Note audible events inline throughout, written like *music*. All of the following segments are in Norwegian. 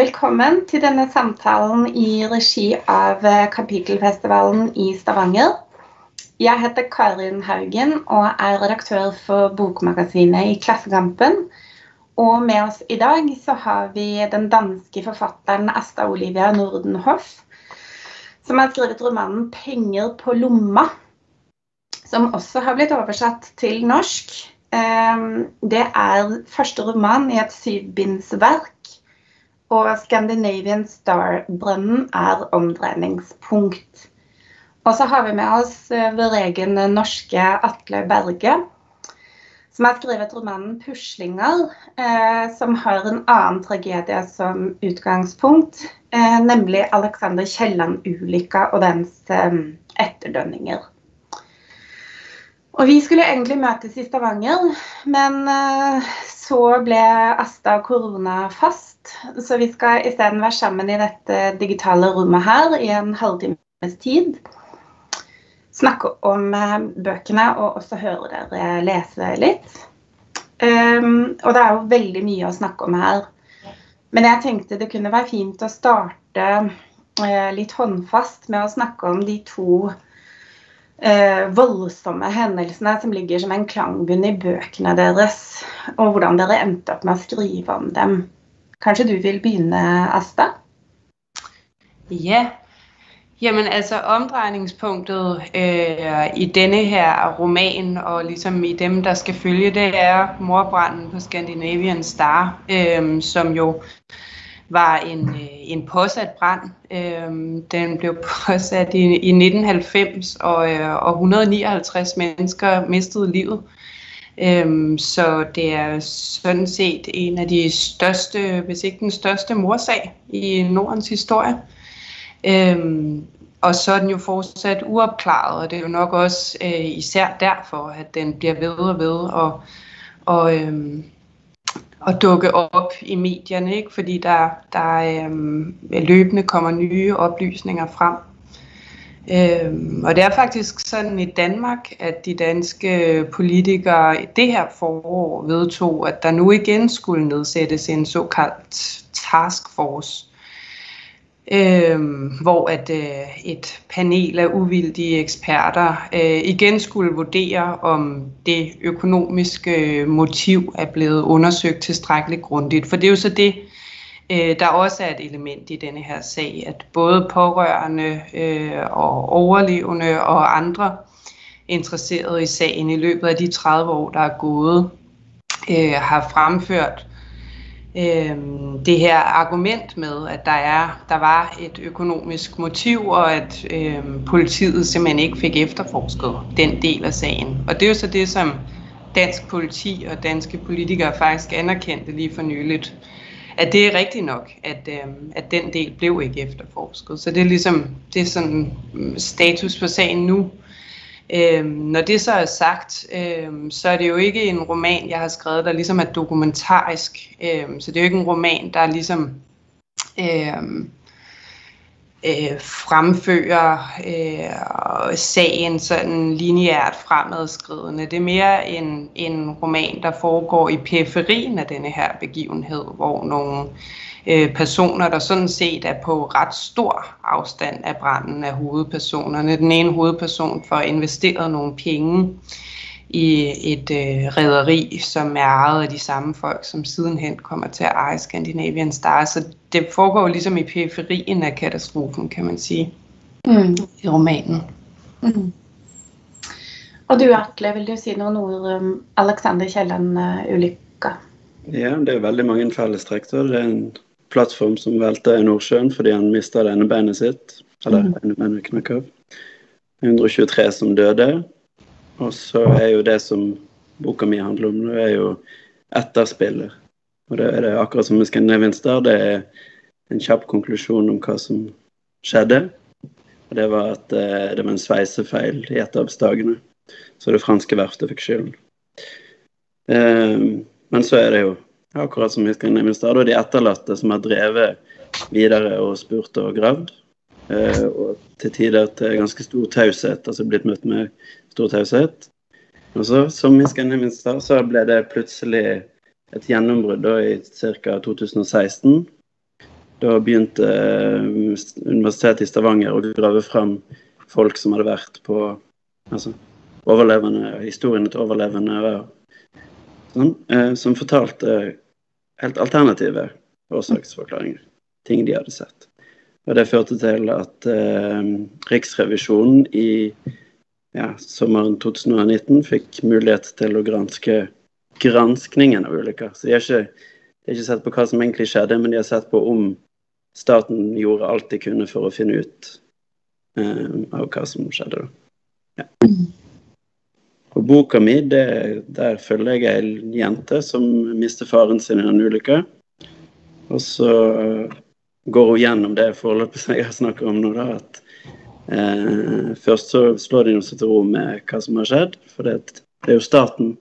Velkommen til denne samtalen i regi av eh, Kapittelfestivalen i Stavanger. Jeg heter Karin Haugen og er redaktør for bokmagasinet i Klassekampen. Og med oss i dag så har vi den danske forfatteren Asta Olivia Nordenhoff, som har skrevet romanen 'Penger på lomma', som også har blitt oversatt til norsk. Ehm, det er første roman i et syvbindsverk og Scandinavian Star-brønnen er omdreiningspunkt. Og så har vi med oss eh, vår egen norske Atle Berge, som har skrevet romanen 'Puslinger', eh, som har en annen tragedie som utgangspunkt, eh, nemlig Alexander Kielland-ulykka og dens eh, etterdønninger. Og vi skulle egentlig møtes i Stavanger, men eh, så ble Asta korona fast. Så vi skal isteden være sammen i dette digitale rommet her i en halvtimes tid. Snakke om eh, bøkene og også høre dere lese litt. Um, og det er jo veldig mye å snakke om her. Men jeg tenkte det kunne være fint å starte uh, litt håndfast med å snakke om de to eh, voldsomme hendelsene som ligger som en klangbunn i bøkene deres, og hvordan dere endte opp med å skrive om dem. Kanskje du vil begynne, Asta? Ja. Jamen altså omdrejningspunktet øh, i denne her roman, og ligesom i dem, der skal følge, det er morbranden på Scandinavian Star, øh, som jo var en, øh, en påsat brand. Den blev *laughs* påsat i, i 1990, og, øh, og 159 mennesker mistede livet. Så det er sådan set en af de største, hvis ikke den største morsag i Nordens historie. Og så er den jo fortsat uopklaret, og det er jo nok også øh, især derfor, at den bliver ved og ved, og, og at dukke op i medierne, ikke? fordi der, der øhm, løbende kommer nye oplysninger frem. Øhm, og det er faktisk sådan i Danmark, at de danske politikere i det her forår vedtog, at der nu igen skulle nedsættes en såkaldt taskforce, øh, hvor at øh, et panel af uvildige eksperter øh, igen skulle vurdere, om det økonomiske motiv er blevet undersøgt tilstrækkeligt grundigt. For det er jo så det, øh, der også er et element i denne her sag, at både pårørende øh, og overlevende og andre interesserede i sagen i løbet af de 30 år, der er gået, øh, har fremført øh, det her argument med, at der er der var et økonomisk motiv, og at øh, politiet simpelthen ikke fik efterforsket den del af sagen. Og det er jo så det, som dansk politi og danske politikere faktisk anerkendte lige for nyligt, at det er rigtigt nok, at, øh, at den del blev ikke efterforsket. Så det er ligesom det er sådan status på sagen nu. Øhm, når det så er sagt, øhm, så er det jo ikke en roman, jeg har skrevet, der ligesom er dokumentarisk. Øhm, så det er jo ikke en roman, der ligesom øhm, øh, fremfører øh, sagen sådan lineært fremadskridende. Det er mere en, en roman, der foregår i periferien af denne her begivenhed, hvor nogle øh, personer, der sådan set er på ret stor afstand af branden af hovedpersonerne. Den ene hovedperson får investeret nogle penge i et øh, rederi, som er ejet af de samme folk, som sidenhen kommer til at eje Scandinavian Star. Så det foregår ligesom i periferien af katastrofen, kan man sige, mm. i romanen. Mm. Og du Atle, vil du si noen ord om Alexander Kielland-ulykka? Ja, det er veldig mange fellestrekk. Det er en plattform som velta i Nordsjøen fordi han mista det ene beinet sitt. Eller mm. ene beinet knakk av. 123 som døde. Og så er jo det som boka mi handler om, det er jo etterspillet. Og det er det akkurat som med Scandinavian Star, det er en kjapp konklusjon om hva som skjedde. Og det var at eh, det var en sveisefeil i et av. Så det franske verftet fikk skylden. Eh, men så er det jo Akkurat som i Scandinavian Star. Og de etterlatte som har drevet videre og spurt og gravd. Eh, og til tider til ganske stor taushet, altså blitt møtt med stor taushet. Og så, som i Scandinavian Star, så ble det plutselig et gjennombrudd da, i ca. 2016. Da begynte Universitetet i Stavanger å grave fram folk som hadde vært på altså, overlevende, historiene til overlevende sånn, som fortalte helt alternative årsaksforklaringer. Ting de hadde sett. Og det førte til at eh, Riksrevisjonen i ja, sommeren 2019 fikk mulighet til å granske granskningen av ulykker. Så de har, ikke, de har ikke sett på hva som egentlig skjedde, men de har sett på om staten gjorde alt de kunne for å finne ut eh, av hva som skjedde. Ja. På boka mi det, der følger jeg ei jente som mister faren sin i en ulykke. Og så uh, går hun gjennom det forløpet som jeg snakker om nå. da, at eh, Først så slår de seg til ro med hva som har skjedd. For det, det er jo staten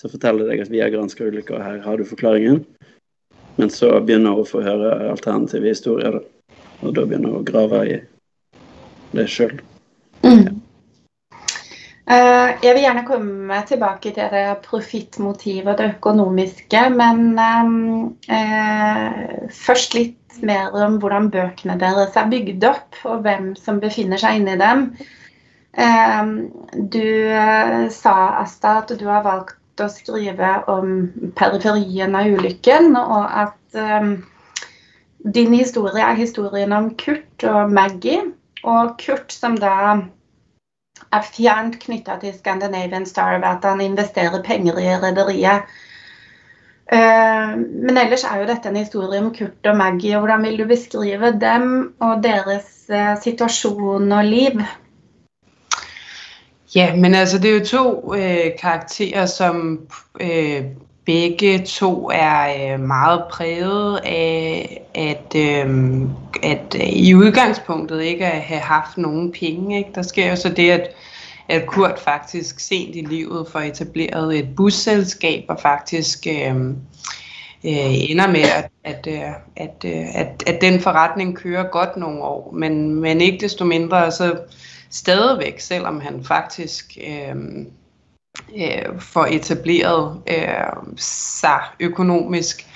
som forteller deg at vi har granska ulykka, og her har du forklaringen. Men så begynner hun å få høre alternative historier, da. Og da begynner hun å grave i det sjøl. Mm. Uh, jeg vil gjerne komme tilbake til det profittmotivet og det økonomiske, men um, uh, først litt mer om hvordan bøkene deres er bygd opp, og hvem som befinner seg inni dem. Du sa, Asta, at du har valgt å skrive om periferien av ulykken, og at din historie er historien om Kurt og Maggie. Og Kurt som da er fjernt knytta til Scandinavian Star ved at han investerer penger i rederiet. Uh, men ellers er jo dette en historie om Kurt og Maggie. og Hvordan vil du beskrive dem og deres uh, situasjon og liv? Ja, men altså det er jo to øh, karakterer, som øh, begge to er øh, meget præget af at, øh, at øh, i udgangspunktet ikke at have haft nogen penge. Ikke? Der sker jo så det, at, at Kurt faktisk sent i livet får etableret et busselskab og faktisk øh, øh, ender med, at, at, øh, at, at, at den forretning kører godt nogle år. Men, men ikke desto mindre så stadigvæk, selvom han faktisk øh, øh, får etableret øh, sig økonomisk,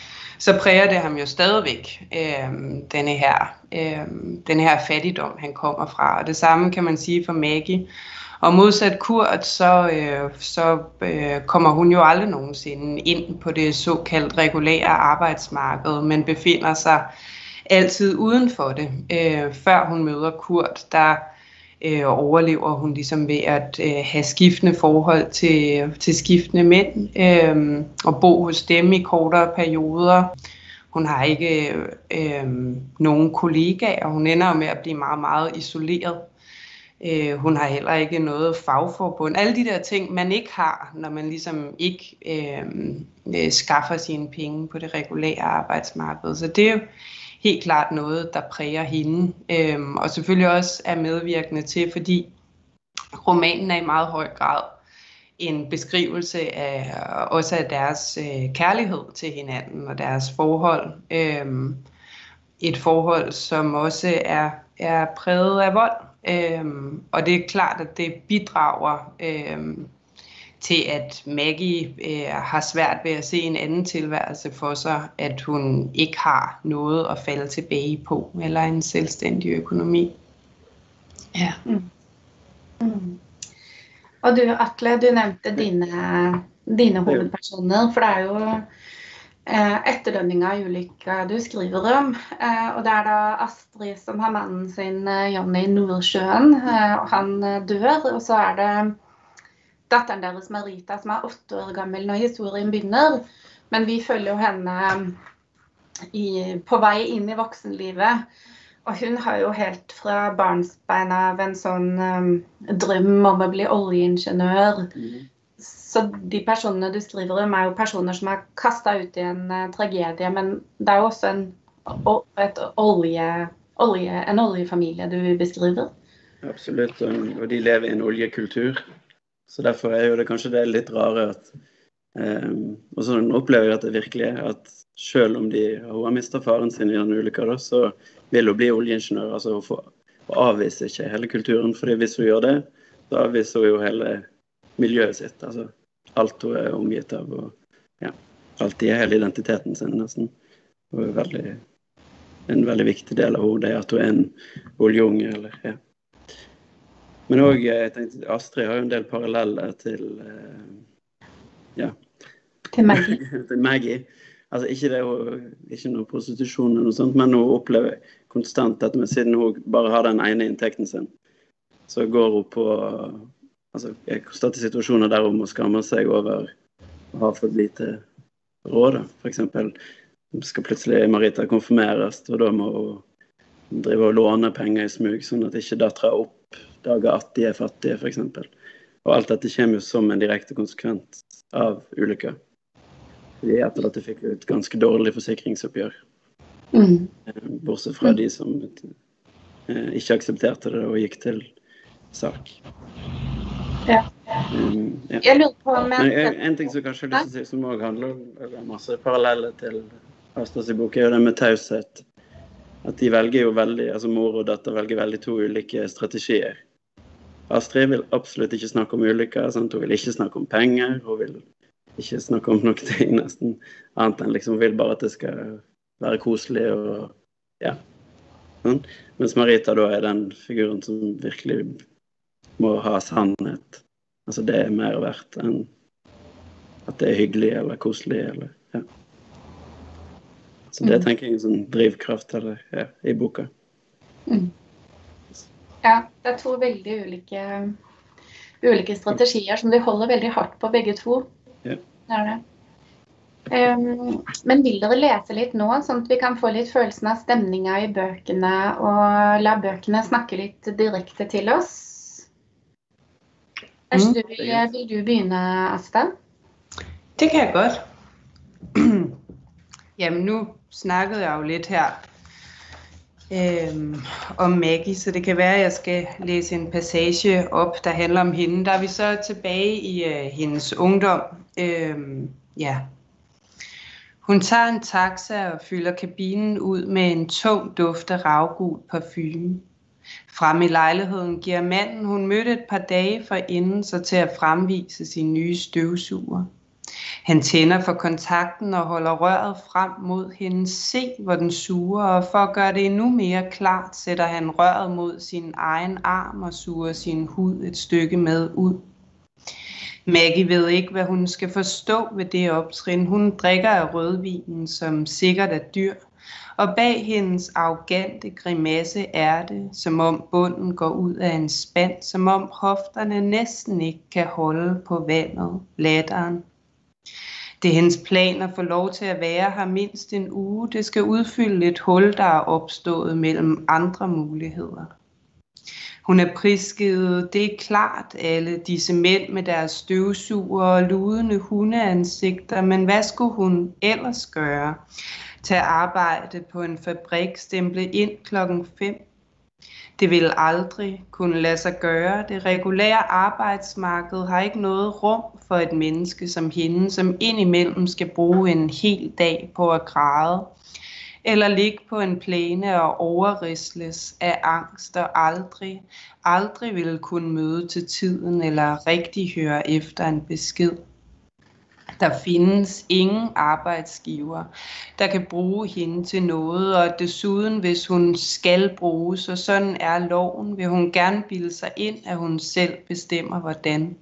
så præger det ham jo stadigvæk øh, denne, her, øh, denne her fattigdom, han kommer fra. Og det samme kan man sige for Maggie. Og modsat Kurt, så, øh, så øh, kommer hun jo aldrig nogensinde ind på det såkaldt regulære arbejdsmarked, men befinder sig altid uden for det. Øh, før hun møder Kurt, der øh, overlever hun ligesom ved at øh, have skiftende forhold til, til skiftende mænd øh, og bo hos dem i kortere perioder. Hun har ikke øh, nogen kollegaer, hun ender med at blive meget, meget isoleret. Øh, hun har heller ikke noget fagforbund. Alle de der ting, man ikke har, når man ligesom ikke øh, øh, skaffer sine penge på det regulære arbejdsmarked. Så det er jo helt klart noget, der præger hende, øhm, og selvfølgelig også er medvirkende til, fordi romanen er i meget høj grad en beskrivelse af også af deres øh, kærlighed til hinanden og deres forhold. Øhm, et forhold, som også er, er præget af vold. Øhm, og det er klart, at det bidrager øhm, til at Maggie øh, har svært ved at se en anden tilværelse for sig, at hun ikke har noget at falde tilbage på, eller en selvstændig økonomi. Ja. Mm. Mm. Og du Atle, du nevnte dine, dine hovedpersoner, for det er jo eh, etterdønninga av ulykka du skriver om. Eh, og det er da Astrid som har mannen sin eh, Jonny Nordsjøen, eh, og han dør. Og så er det datteren deres Marita, som er åtte år gammel når historien begynner. Men vi følger jo henne i, på vei inn i voksenlivet. Og hun har jo helt fra barnsbein av en sånn um, drøm om å bli oljeingeniør. Mm. Så de personene du skriver om, er jo personer som er kasta ut i en uh, tragedie. Men det er jo også en, olje, olje, en oljefamilie du beskriver. Absolutt, og de lever i en oljekultur. Så derfor er jo det kanskje det litt rare at um, Og sånn opplever jeg at det virkelig er at selv om de, hun har mista faren sin i den ulykka, så vil hun bli oljeingeniør. altså Hun, får, hun avviser ikke hele kulturen, fordi hvis hun gjør det, så avviser hun jo hele miljøet sitt. altså Alt hun er omgitt av. og ja, Alt i hele identiteten sin, nesten. Hun er veldig en veldig viktig del av henne, det at hun er en oljeunge. Eller, ja. Men òg Astrid har jo en del paralleller til ja. Til Maggie. *laughs* til Maggie. Altså, ikke, det, ikke noe prostitusjon, eller noe sånt, men hun opplever konstant dette med siden hun bare har den ene inntekten sin, så går hun på altså, konstant i situasjoner der hun må skamme seg over å ha for lite råd. F.eks. skal plutselig Marita konfirmeres, og da må hun drive og låne penger i smug, sånn at ikke dattera opp dager at de er fattige, f.eks. Og alt dette kommer jo som en direkte konsekvens av ulykka. De etterlatte fikk jo et ganske dårlig forsikringsoppgjør. Mm. Eh, bortsett fra de som eh, ikke aksepterte det og gikk til sak. Ja. Um, ja. Jeg lurer på om jeg... En ting som kanskje lyst til å si, som også handler om masse paralleller til Astas bok, er jo det med taushet. At de velger jo veldig, altså mor og datter velger veldig to ulike strategier. Astrid vil absolutt ikke snakke om ulykker. Hun vil ikke snakke om penger. Hun vil ikke snakke om noe ting nesten annet enn liksom vil bare at det skal være koselig og ja. Sånn. Mens Marita da er den figuren som virkelig må ha sannhet. Altså det er mer verdt enn at det er hyggelig eller koselig eller ja. Så det mm. tenker jeg er en sånn drivkraft eller, ja, i boka. Mm. Ja, det er to veldig ulike, ulike strategier som de holder veldig hardt på begge to. Ja. Det er det. Um, men vil dere lese litt nå, sånn at vi kan få litt følelsen av stemninga i bøkene, og la bøkene snakke litt direkte til oss? Mm. Du, vil, vil, du begynne, Asta? Det kan jeg godt. *clears throat* Jamen, nu snakkede jeg jo lidt her øhm, om Maggie, så det kan være, at jeg skal læse en passage op, der handler om hende. Der er vi så tilbage i øh, hendes ungdom. Øhm, ja. Hun tager en taxa og fylder kabinen ud med en tung duft af ravgul parfume. Frem i lejligheden giver manden, hun mødte et par dage inden sig til at fremvise sin nye støvsuger. Han tænder for kontakten og holder røret frem mod hende. Se, hvor den suger, og for at gøre det endnu mere klart, sætter han røret mod sin egen arm og suger sin hud et stykke med ud. Maggie ved ikke, hvad hun skal forstå ved det optrin. Hun drikker af rødvinen, som sikkert er dyr, og bag hendes arrogante grimasse er det, som om bunden går ud af en spand, som om hofterne næsten ikke kan holde på vandet, latteren. Det er hendes plan at få lov til at være her mindst en uge. Det skal udfylde et hul, der er opstået mellem andre muligheder. Hun er prisgivet, det er klart, alle disse mænd med deres støvsuger og ludende hundeansigter, men hvad skulle hun ellers gøre? At arbejde på en fabrik, stemple ind klokken 5 det vil aldrig kunne lade sig gøre. Det regulære arbejdsmarked har ikke noget rum for et menneske som hende, som indimellem skal bruge en hel dag på at græde, eller ligge på en plæne og overrisles af angst og aldrig, aldrig ville kunne møde til tiden eller rigtig høre efter en besked. Der findes ingen arbejdsgiver, der kan bruge hende til noget, og desuden, hvis hun skal bruges, og sådan er loven, vil hun gerne bilde sig ind, at hun selv bestemmer, hvordan.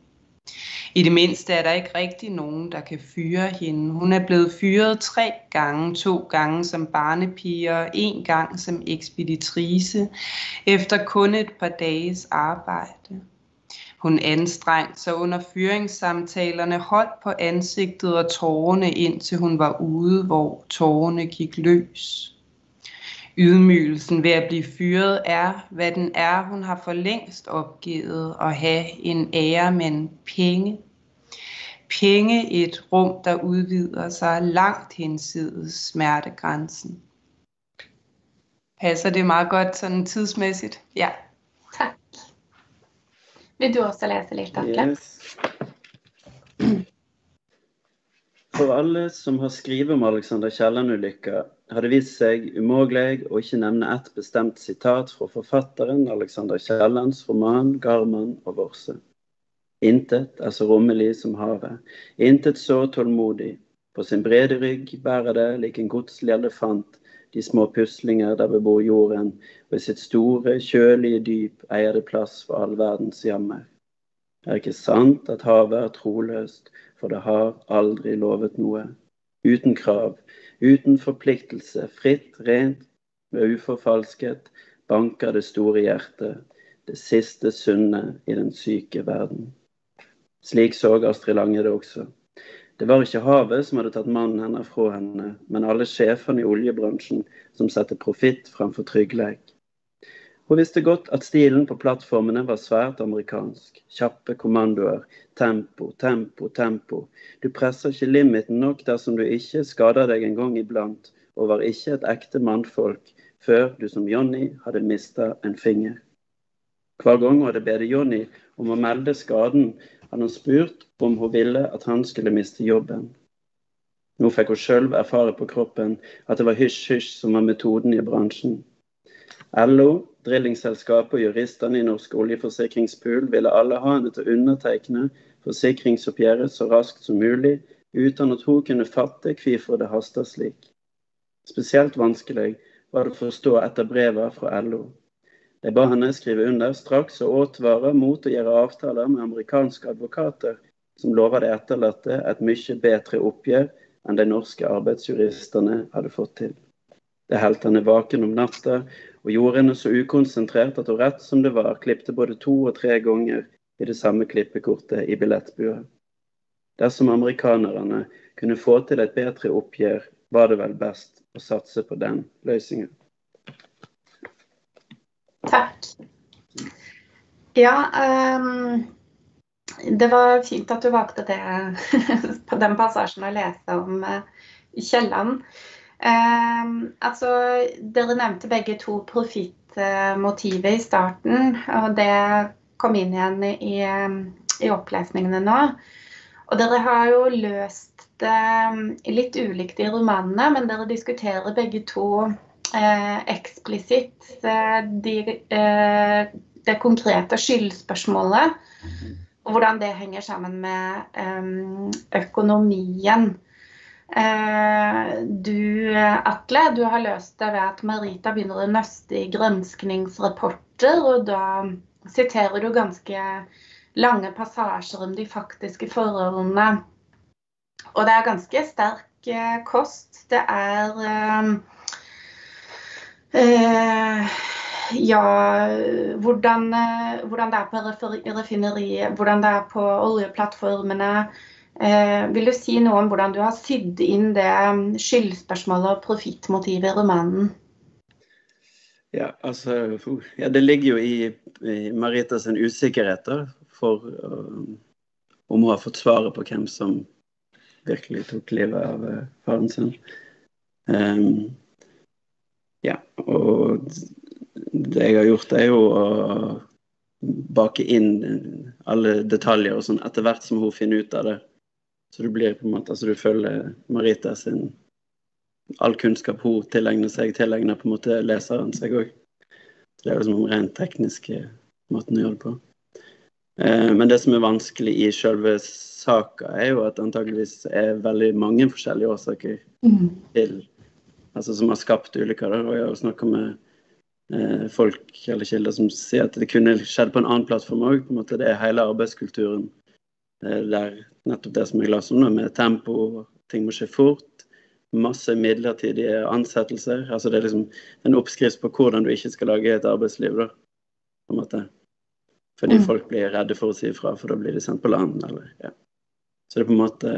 I det mindste er der ikke rigtig nogen, der kan fyre hende. Hun er blevet fyret tre gange, to gange som barnepige og en gang som ekspeditrice, efter kun et par dages arbejde. Hun anstrengte sig under fyringssamtalerne, holdt på ansigtet og tårerne, indtil hun var ude, hvor tårerne gik løs. Ydmygelsen ved at blive fyret er, hvad den er. Hun har for længst opgivet at have en ære, men penge. Penge et rum, der udvider sig langt hensides smertegrænsen. Passer det meget godt sådan tidsmæssigt? Ja. Vil du også lese litt, Atle? Yes. For alle som har skrevet om Alexander Kielland-ulykka, har det vist seg umulig å ikke nevne ett bestemt sitat fra forfatteren Alexander Kiellands roman 'Garman og Vorse'. Intet er så rommelig som havet, intet så tålmodig. På sin brede rygg bærer det lik en godslig elefant de små puslinger der bebor jorden, og i sitt store, kjølige dyp eier det plass for all verdens jammer. Det er ikke sant at havet er troløst, for det har aldri lovet noe. Uten krav, uten forpliktelse, fritt, rent, med uforfalsket, banker det store hjertet, det siste sunne i den syke verden. Slik så Astrid Lange det også. Det var ikke havet som hadde tatt mannen hennes fra henne, men alle sjefene i oljebransjen som setter profitt framfor tryggleik. Hun visste godt at stilen på plattformene var svært amerikansk. Kjappe kommandoer. Tempo, tempo, tempo. Du presser ikke limiten nok dersom du ikke skader deg en gang iblant, og var ikke et ekte mannfolk før du som Johnny hadde mista en finger. Hver gang hun hadde bedt Johnny om å melde skaden, hadde han spurt om hun ville at han skulle miste jobben. Nå fikk hun sjøl erfare på kroppen at det var hysj-hysj som var metoden i bransjen. LO, drillingselskapet og juristene i Norsk oljeforsikringspool ville alle ha henne til å undertegne forsikringsoppgjøret så raskt som mulig, uten at hun kunne fatte hvorfor det haster slik. Spesielt vanskelig var det å forstå etter brevene fra LO. De ba henne skrive under straks og advare mot å gjøre avtaler med amerikanske advokater som lover de etterlatte et mye bedre oppgjør enn de norske arbeidsjuristene hadde fått til. Det holdt henne vaken om natta og gjorde henne så ukonsentrert at hun rett som det var, klipte både to og tre ganger i det samme klippekortet i billettbua. Dersom amerikanerne kunne få til et bedre oppgjør, var det vel best å satse på den løsningen. Takk. Ja, um, det var fint at du valgte det *laughs* den passasjen å lese om uh, Kielland. Um, altså, dere nevnte begge to profittmotivet i starten, og det kom inn igjen i, i opplesningene nå. Og dere har jo løst det litt ulikt i romanene, men dere diskuterer begge to eh, eksplisitt eh, de, eh, det konkrete skyldspørsmålet. Og hvordan det henger sammen med eh, økonomien. Eh, du, Atle, du har løst det ved at Marita begynner å nøste i granskningsrapporter, og da siterer du ganske lange passasjer om de faktiske forholdene. Og det er ganske sterk eh, kost. Det er Eh, ja, hvordan, eh, hvordan, det er på raffineriet, hvordan det er på oljeplattformene. Eh, vil du si noe om hvordan du har sydd inn det skyldspørsmålet og profittmotivet i romanen? Ja, altså, ja, det ligger jo i, i Maritas usikkerhet for uh, om hun har fått svaret på hvem som virkelig tok livet av uh, faren sin. Um, og det jeg har gjort, er jo å bake inn alle detaljer og sånn etter hvert som hun finner ut av det. Så du blir på en måte, altså du følger Marita sin All kunnskap hun tilegner seg, tilegner på en måte leseren seg òg. Det er liksom rent tekniske måten å gjøre det på. Eh, men det som er vanskelig i selve saka, er jo at antageligvis er veldig mange forskjellige årsaker mm. til altså som har skapt ulykker. Og jeg har snakka med eh, folk eller kilder som sier at det kunne skjedd på en annen plattform òg. Det er hele arbeidskulturen eh, der nettopp det som jeg la om, med tempo, ting må skje fort. Masse midlertidige ansettelser. altså Det er liksom en oppskrift på hvordan du ikke skal lage et arbeidsliv. da, på en måte. Fordi mm. folk blir redde for å si ifra, for da blir de sendt på land. eller, ja. Så det er på en måte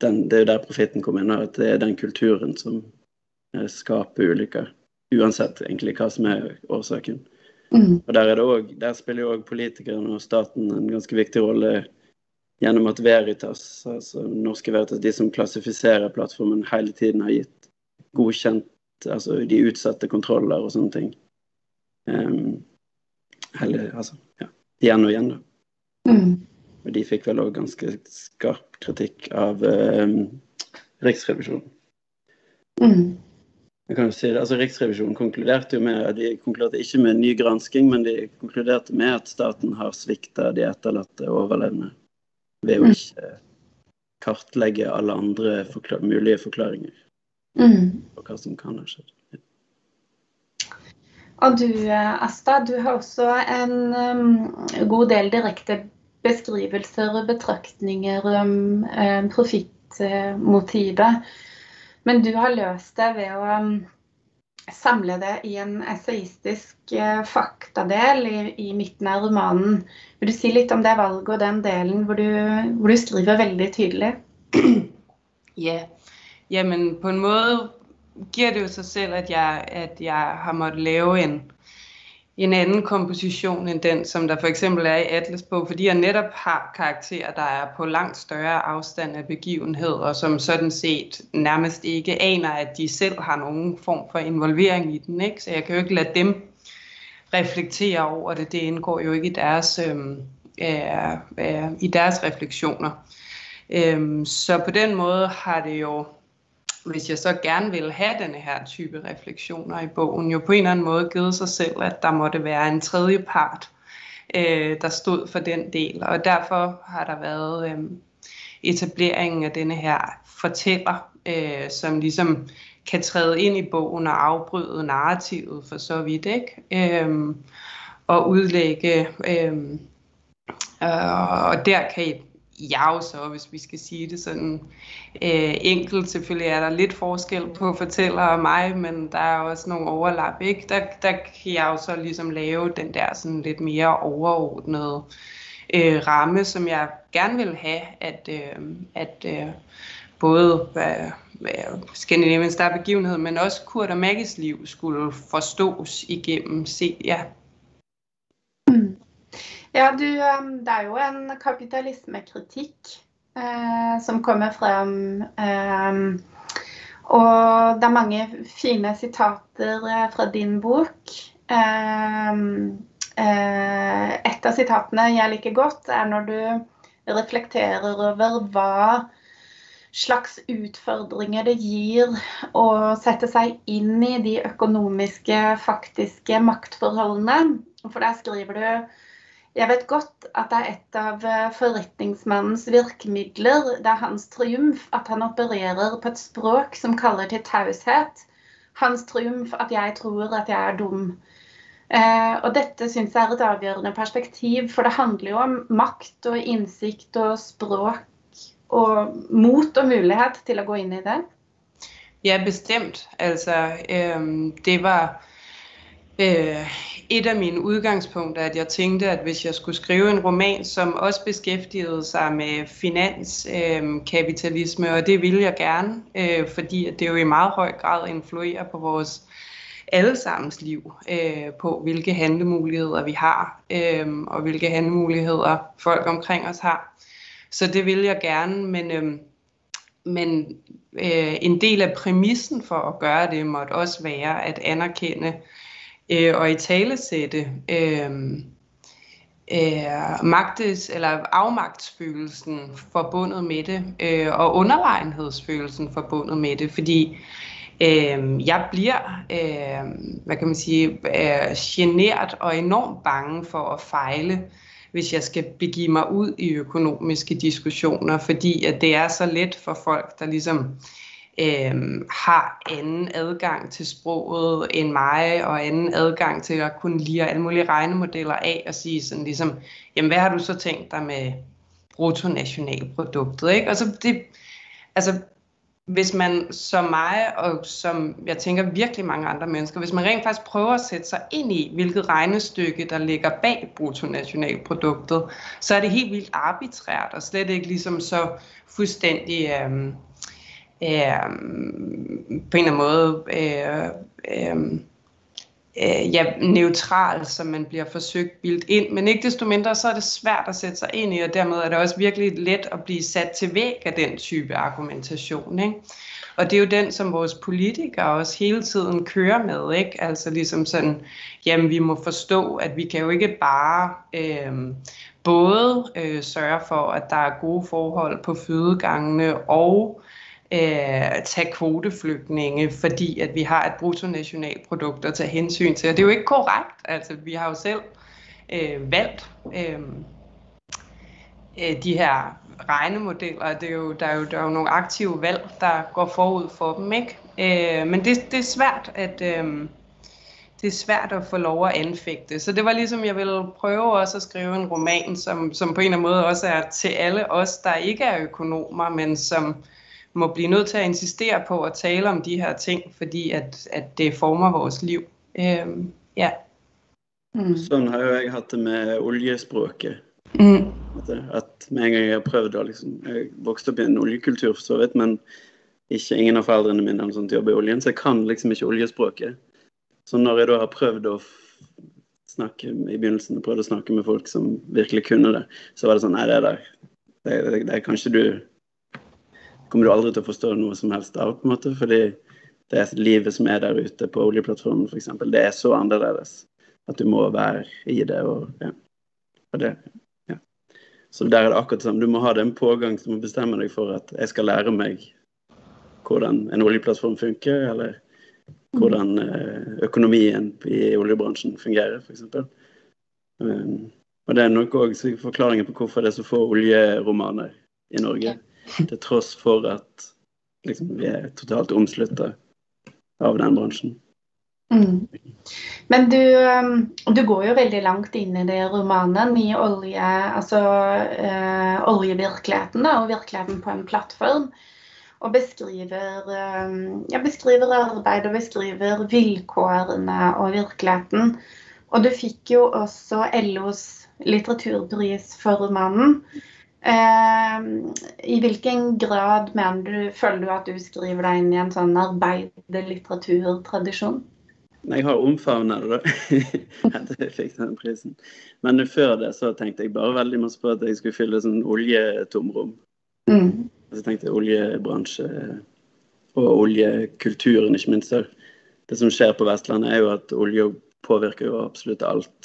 den, det er jo der profitten kommer inn. at Det er den kulturen som Eh, skape ulykker. Uansett egentlig hva som er årsaken. Mm. Og der, også, der, spiller jo òg politikerne og staten en ganske viktig rolle gjennom at Veritas, altså norske Veritas, de som klassifiserer plattformen, hele tiden har gitt godkjent altså de utsatte kontroller og sånne ting. Um, hele, altså, ja, igjen og igjen, da. Mm. Og de fikk vel òg ganske skarp kritikk av um, Riksrevisjonen. Mm. Jeg kan jo si altså Riksrevisjonen konkluderte jo med de konkluderte ikke med ny gransking, men de konkluderte med at staten har svikta de etterlatte overlevende ved å mm. ikke kartlegge alle andre forklar mulige forklaringer mm. på hva som kan ha skjedd. Og du Asta, du har også en um, god del direkte beskrivelser og betraktninger om um, profittmotivet. Men du har løst det ved å um, samle det i en essayistisk uh, faktadel i, i, midten av romanen. Vil du si litt om det valget og den delen hvor du, hvor du skriver veldig tydelig? *clears throat* Ja, men på en måte gir det jo seg selv at jeg, at jeg har måttet leve en en anden komposition end den, som der for eksempel er i Atlas på, fordi jeg netop har karakterer, der er på langt større afstand af begivenhed, og som sådan set nærmest ikke aner, at de selv har nogen form for involvering i den. Ikke? Så jeg kan jo ikke lade dem reflektere over det. Det indgår jo ikke i deres, øh, øh, i deres refleksioner. Øh, så på den måde har det jo hvis jeg så gerne ville have denne her type refleksioner i bogen, jo på en eller anden måde givet sig selv, at der måtte være en tredje part, øh, der stod for den del. Og derfor har der været øh, etableringen af denne her fortæller, øh, som ligesom kan træde ind i bogen og afbryde narrativet for så vidt, ikke? Øh, og udlægge, øh, og der kan jeg så, hvis vi skal sige det sådan øh, enkelt. Selvfølgelig er der lidt forskel på fortæller og mig, men der er også nogle overlap. Ikke? Der, der kan jeg jo så ligesom lave den der sådan lidt mere overordnede øh, ramme, som jeg gerne vil have, at, øh, at øh, både hvad, hvad, Skandinaviens der begivenhed, men også Kurt og Maggies liv skulle forstås igennem se, ja, Ja, du, um, det er jo en kapitalismekritikk eh, som kommer frem. Eh, og det er mange fine sitater eh, fra din bok. Eh, eh, et av sitatene jeg liker godt, er når du reflekterer over hva slags utfordringer det gir å sette seg inn i de økonomiske, faktiske maktforholdene. For der skriver du jeg vet godt at det er et av eh, forretningsmannens virkemidler. Det er hans triumf at han opererer på et språk som kaller til taushet. Hans triumf at jeg tror at jeg er dum. Eh, og dette syns jeg er et avgjørende perspektiv, for det handler jo om makt og innsikt og språk og mot og mulighet til å gå inn i det. Ja, bestemt. Altså, øh, det var øh, et af mine udgangspunkter, at jeg tænkte, at hvis jeg skulle skrive en roman, som også beskæftigede sig med finanskapitalisme, øh, og det ville jeg gerne, øh, fordi det jo i meget høj grad influerer på vores allesammens liv, øh, på hvilke handlemuligheder vi har, og hvilke handlemuligheder folk omkring os har. Så det ville jeg gerne, men, men en del af præmissen for at gøre det måtte også være at anerkende, øh, og i talesætte øh, øh, magtes, eller afmagtsfølelsen forbundet med det, øh, og underlegenhedsfølelsen forbundet med det, fordi øh, jeg bliver, øh, hvad kan man sige, øh, genert og enormt bange for at fejle, hvis jeg skal begive mig ud i økonomiske diskussioner, fordi at det er så let for folk, der ligesom øh, har anden adgang til sproget end mig, og anden adgang til at kunne lide alle mulige regnemodeller af, og sige sådan ligesom, jamen hvad har du så tænkt dig med bruttonationalproduktet, ikke? Og så det, altså, hvis man som mig, og som jeg tænker virkelig mange andre mennesker, hvis man rent faktisk prøver at sætte sig ind i, hvilket regnestykke, der ligger bag bruttonationalproduktet, så er det helt vildt arbitrært, og slet ikke ligesom så fuldstændig... Øh, på en eller anden måde øh, øh, øh, ja, neutral, som man bliver forsøgt bildt ind. Men ikke desto mindre, så er det svært at sætte sig ind i, og dermed er det også virkelig let at blive sat til væg af den type argumentation. Ikke? Og det er jo den, som vores politikere også hele tiden kører med, ikke? Altså ligesom sådan, jamen vi må forstå, at vi kan jo ikke bare øh, både øh, sørge for, at der er gode forhold på fødegangene og øh, tage kvoteflygtninge, fordi at vi har et bruttonationalprodukt at tage hensyn til. Og det er jo ikke korrekt. Altså, vi har jo selv øh, valgt øh, øh, de her regnemodeller. Det er jo, der, er jo, der er jo nogle aktive valg, der går forud for dem. ikke. Øh, men det, det er svært at... Øh, det er svært at få lov at anfægte. Så det var ligesom, jeg ville prøve også at skrive en roman, som, som på en eller anden måde også er til alle os, der ikke er økonomer, men som må blive nødt til at insistere på at tale om de her ting, fordi at, at det former vores liv. Øhm, ja. Mm. Sånn har jo jeg hatt det med oljespråket. Mm. At med en gang jeg har prøvd å liksom Jeg vokste opp i en oljekultur, for så vidt, men ikke ingen av foreldrene mine eller sånt jobber i oljen, så jeg kan liksom ikke oljespråket. Så når jeg da har prøvd å snakke i begynnelsen, prøvd å snakke med folk som virkelig kunne det, så var det sånn Nei, det der det, det, det kan ikke du kommer du aldri til å forstå noe som helst av, på en måte, fordi det livet som er der ute på oljeplattformen, f.eks. Det er så annerledes at du må være i det. og ja. Og det ja. Så der er det akkurat sånn. Du må ha den pågang som må bestemme deg for at jeg skal lære meg hvordan en oljeplattform funker, eller hvordan eh, økonomien i oljebransjen fungerer, f.eks. Um, og det er nok òg forklaringen på hvorfor det er så få oljeromaner i Norge. *laughs* Til tross for at liksom, vi er totalt omslutta av den bransjen. Mm. Men du, um, du, går jo veldig langt inn i det romanen, i olje, altså, øh, oljevirkeligheten da, og virkeligheten på en plattform. Og beskriver, øh, ja, beskriver arbeid og beskriver vilkårene og virkeligheten. Og du fikk jo også LOs litteraturpris for romanen. Uh, I hvilken grad mener du, føler du at du skriver deg inn i en sånn arbeiderlitteraturtradisjon? Jeg har omfavna det, da. *laughs* Etter jeg fikk den prisen. Men før det så tenkte jeg bare veldig masse på at jeg skulle fylle sånn oljetomrom. Mm. Så tenkte jeg oljebransje og oljekulturen, ikke minst. Det som skjer på Vestlandet, er jo at olje påvirker jo absolutt alt.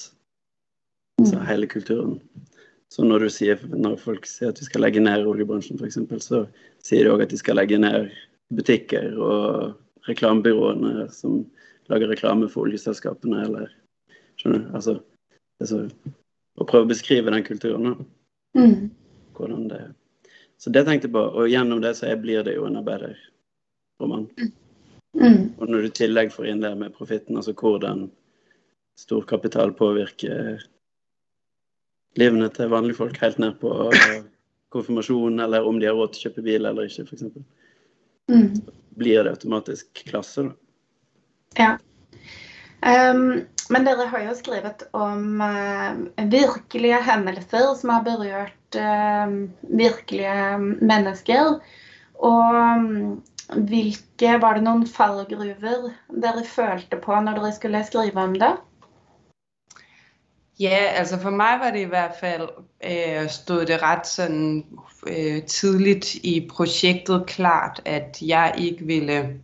Altså hele kulturen. Så når, sier, når folk sier at vi skal legge ned oljebransjen, f.eks., så sier de òg at de skal legge ned butikker og reklamebyråene som lager reklame for oljeselskapene, eller Skjønner du? Altså, altså Å prøve å beskrive den kulturen. Mm. Hvordan det Så det tenkte jeg på, og gjennom det så blir det jo en arbeiderroman. Mm. Og når du i tillegg får inn det med profitten, altså hvordan storkapital påvirker livene til vanlige folk helt ned på konfirmasjon, eller om de har råd til å kjøpe bil eller ikke, f.eks. Mm. blir det automatisk klasse, da. Ja. Um, men dere har jo skrevet om uh, virkelige hendelser som har berørt uh, virkelige mennesker. Og um, hvilke Var det noen fallgruver dere følte på når dere skulle skrive om det? Ja, altså for mig var det i hvert fald, øh, stod det ret sådan øh, tidligt i projektet klart, at jeg ikke ville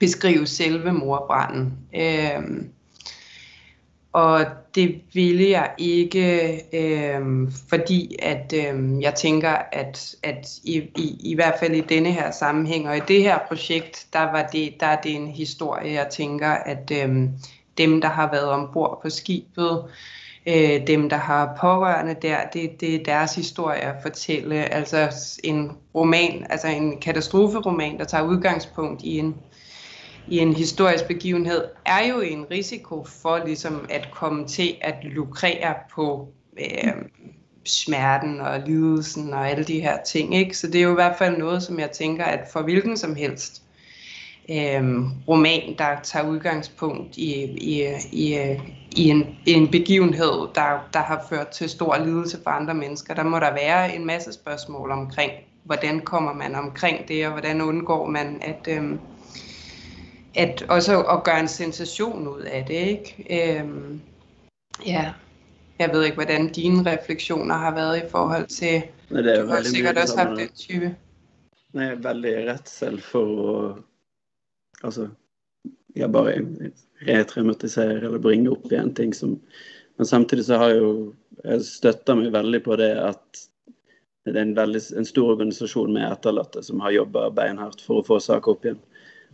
beskrive selve morbranden. Øh, og det ville jeg ikke, øh, fordi at øh, jeg tænker, at, at i, i, i hvert fald i denne her sammenhæng og i det her projekt, der, var det, der er det en historie, jeg tænker, at øh, dem, der har været ombord på skibet, dem, der har pårørende der, det, det er deres historie at fortælle. Altså en roman, altså en katastroferoman, der tager udgangspunkt i en i en historisk begivenhed, er jo en risiko for ligesom at komme til at lukrere på øh, smerten og lidelsen og alle de her ting. Ikke? Så det er jo i hvert fald noget, som jeg tænker, at for hvilken som helst øh, roman, der tager udgangspunkt i, i, i, i en, en begivenhed, der, der har ført til stor lidelse for andre mennesker, der må der være en masse spørgsmål omkring, hvordan kommer man omkring det, og hvordan undgår man, at... Øh, at også at gøre en sensation ud af det, ikke? Øhm, ja, jeg ved ikke, hvordan dine refleksioner har været i forhold til, Nei, det er du har sikkert også haft den type. Nei, jeg er veldig redsel for å Altså, jeg bare retraumatiserer eller bringer opp igjen ting som Men samtidig så har jeg jo Jeg støtter meg veldig på det at det er en, veldig, en stor organisasjon med etterlatte som har jobba beinhardt for å få saker opp igjen.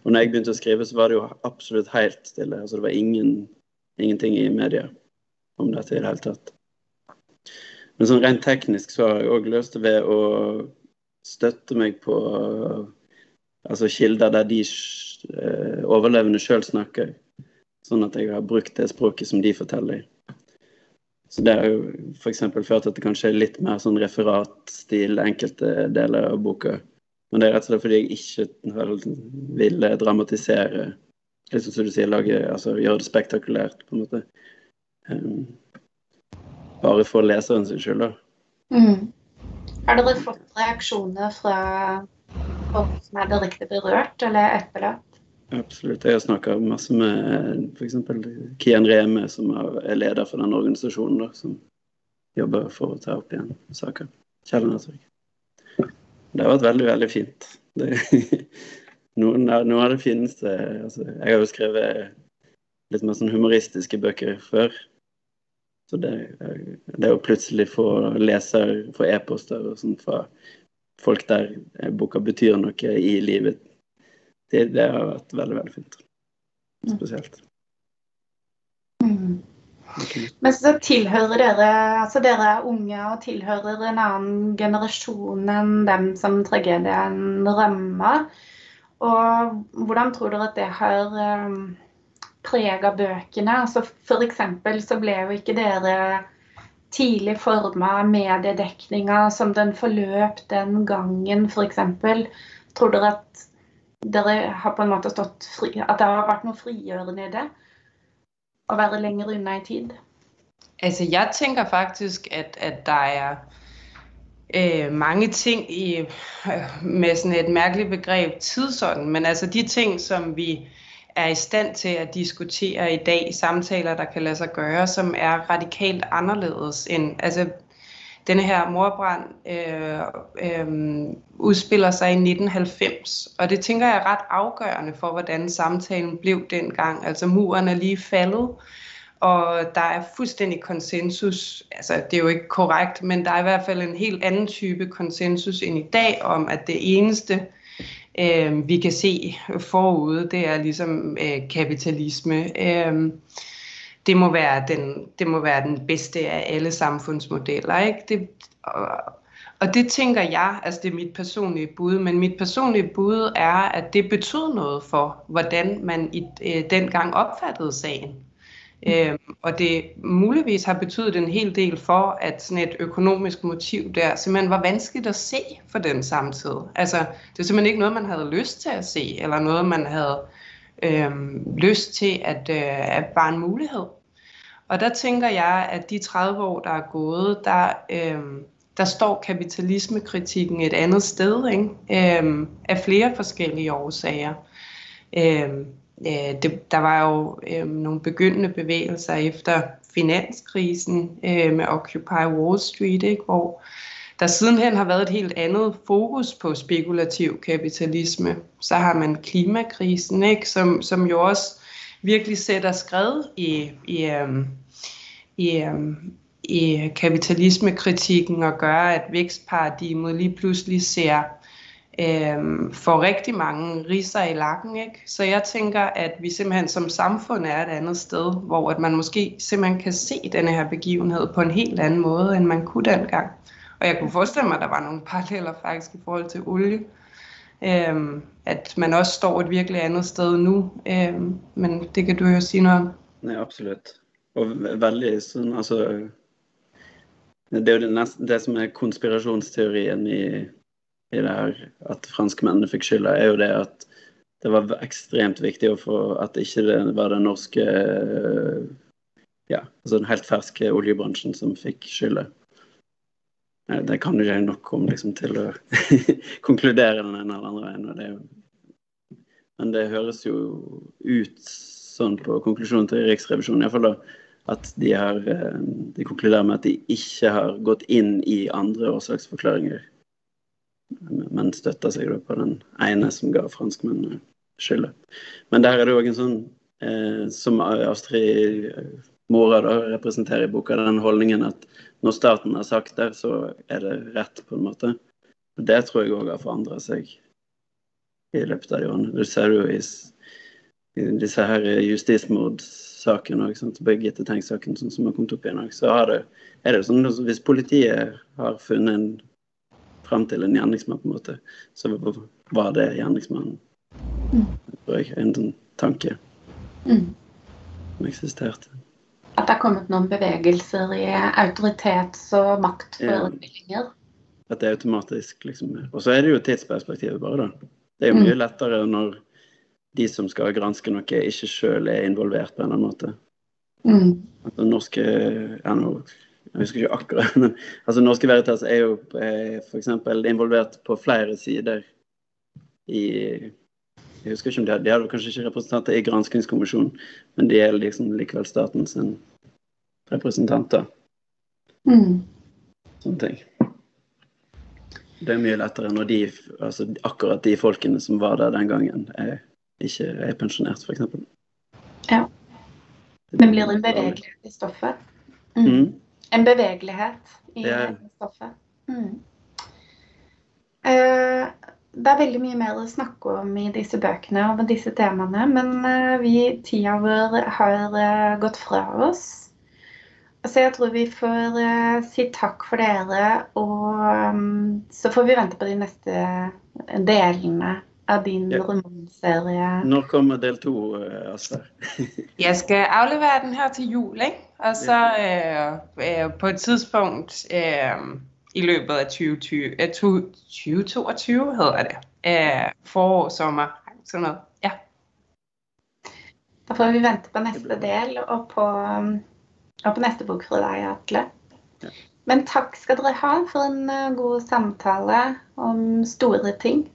Og når jeg begynte å skrive, så var det jo absolutt helt stille. Altså, det var ingen, ingenting i media om dette i det hele tatt. Men sånn rent teknisk så har jeg òg løst det ved å støtte meg på altså kilder der de uh, overlevende sjøl snakker. Sånn at jeg har brukt det språket som de forteller. Så det har jo f.eks. ført til at det kanskje er litt mer sånn referatstil enkelte deler av boka. Men det er rett og slett fordi jeg ikke vil dramatisere liksom som du sier, lage, altså, gjøre det spektakulært, på en måte. Um, bare for leseren sin skyld, da. Mm. Har dere fått reaksjoner fra folk som er direkte berørt eller etterlatt? Absolutt. Jeg har snakka masse med f.eks. Kian Reme, som er leder for den organisasjonen da, som jobber for å ta opp igjen saker. Kjellernettverk. Det har vært veldig, veldig fint. Det, *laughs* noen, av, noen, av det fineste altså, Jeg har jo skrevet litt mer sånn humoristiske bøker før. Så det, det å plutselig få leser, få e-poster og sånt fra folk der boka betyr noe i livet, det, det har vært veldig, veldig fint. Spesielt. Mm. Okay. Men så tilhører dere altså dere er unge og tilhører en annen generasjon enn dem som tragedien rammer. Og hvordan tror dere at det har um, eh, prega bøkene? Altså F.eks. så ble jo ikke dere tidlig forma mediedekninga som den forløp den gangen, f.eks. Tror dere at dere har på en måte stått fri, at det har vært noe frigjørende i det? Å være lenger unna i tid? Altså, jeg tenker faktisk, at, at der er øh, mange ting i, øh, med et merkelig begrep tidsånden, men altså de ting, som vi er i stand til at diskutere i dag, samtaler, der kan lade sig gøre, som er radikalt anderledes end, altså denne her morbrand øh, øh, udspiller sig i 1990, og det tænker jeg er ret afgørende for, hvordan samtalen blev dengang. Altså muren er lige faldet, og der er fuldstændig konsensus, altså det er jo ikke korrekt, men der er i hvert fald en helt anden type konsensus end i dag om, at det eneste, øh, vi kan se forude, det er ligesom øh, kapitalisme. Øh, det må være den, det må være den bedste af alle samfundsmodeller. Ikke? Det, og, og det tænker jeg, altså det er mit personlige bud, men mit personlige bud er, at det betød noget for, hvordan man i, øh, dengang opfattede sagen. Øh, og det muligvis har betydet en hel del for, at sådan et økonomisk motiv der simpelthen var vanskeligt at se for den samtid. Altså, det er simpelthen ikke noget, man havde lyst til at se, eller noget, man havde øhm, lyst til at, øh, at bare en mulighed. Og der tænker jeg, at de 30 år, der er gået, der, øhm, der står kapitalismekritikken et andet sted, ikke? Øhm, af flere forskellige årsager. Øh, øh, det, der var jo øh, nogle begyndende bevægelser efter finanskrisen øh, med Occupy Wall Street, ikke? hvor der sidenhen har været et helt andet fokus på spekulativ kapitalisme. Så har man klimakrisen, ikke? Som, som jo også virkelig sætter skred i, i, øh, i, øh, i kapitalismekritikken og gør, at vækstparadigmet lige pludselig ser øh, for rigtig mange riser i lakken. Ikke? Så jeg tænker, at vi simpelthen som samfund er et andet sted, hvor at man måske simpelthen kan se denne her begivenhed på en helt anden måde, end man kunne dengang. Og jeg kunne forestille mig, at der var nogle *laughs* paralleller faktisk i forhold til olie. Øhm, at man også står et virkelig andet sted nu. Øhm, men det kan du jo sige noget om. Nej, absolut. Og veldig sånn, altså Det er jo det, nest, det som er konspirasjonsteorien i i det her at franskmennene fikk skylda, er jo det at det var ekstremt viktig å få at ikke det var den norske ja, altså den helt ferske oljebransjen som fikk skylda. Det kan jo ikke jeg nok om liksom, til å *laughs* konkludere den ene eller andre veien. Det men det høres jo ut sånn på konklusjonen til Riksrevisjonen iallfall da, at de, har, eh, de konkluderer med at de ikke har gått inn i andre årsaksforklaringer men støtter seg da på den ene som ga franskmennene skylda. Men der er det òg en sånn, eh, som Astrid Mora da representerer i boka, den holdningen at når staten har sagt det, så er det rett, på en måte. Og Det tror jeg òg har forandra seg i løpet av de årene. Du ser jo i, i disse her justismordsakene òg, Birgitte Tengs-saken sånn som har kommet opp igjen, så det, er det sånn at hvis politiet har funnet en fram til en gjerningsmann, på en måte, så var det gjerningsmannen. Mm. tror jeg, en sånn tanke. Mm. som eksisterte. At det har kommet noen bevegelser i autoritets- og maktforestillinger. At det er automatisk, liksom. Og så er det jo tidsperspektivet, bare, da. Det er jo mye lettere når de som skal granske noe, ikke sjøl er involvert på en eller annen måte. Mm. At den norske ja, Jeg husker ikke akkurat, *laughs* men altså Norske Veritas er jo eh, f.eks. involvert på flere sider i Jeg husker ikke om de hadde, de hadde kanskje ikke representanter i granskingskommisjonen, men de er liksom likevel statens representanter. Mm. Sånne ting. Det er mye lettere når de, altså akkurat de folkene som var der den gangen, er, ikke er pensjonert, f.eks. Ja. Det blir en bevegelighet i stoffet. Mm. Mm. En bevegelighet i Ja. stoffet. Mm. Eh, det er veldig mye mer å snakke om i disse bøkene og med disse temaene, men eh, vi, tida vår har eh, gått fra oss. Så jeg tror vi får eh, si takk for dere, og um, så får vi vente på de neste delene av din Ja. romanserie. Når kommer del to, Astrid. *laughs* Jeg skal avlevere den her til jul, ikke? Og så øh, øh, på et tidspunkt øh, i løpet av 2020, øh, 2022 hedder det. Øh, forår, sommer, sådan noget. Ja. Da får vi vente på neste del og på, um, og på neste bok fra deg, Atle. Ja. Men takk skal dere ha for en god samtale om store ting.